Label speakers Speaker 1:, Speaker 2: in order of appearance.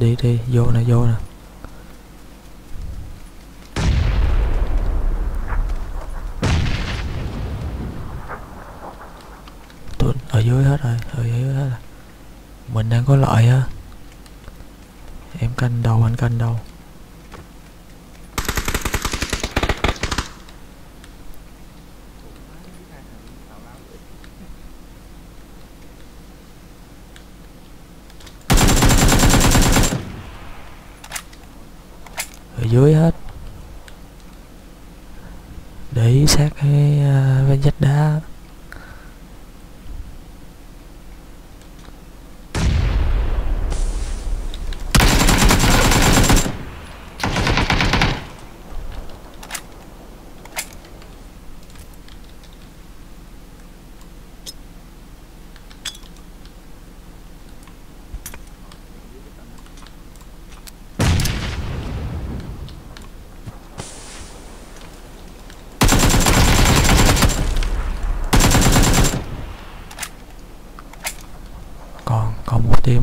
Speaker 1: đi đi, vô nè vô nè. Tụi ở dưới hết rồi, ở dưới hết rồi. Mình đang có lợi á. Em canh đầu, anh canh đầu. Ở dưới hết. Để ý sát cái à, uh, bên vách đá. Còn còn một tim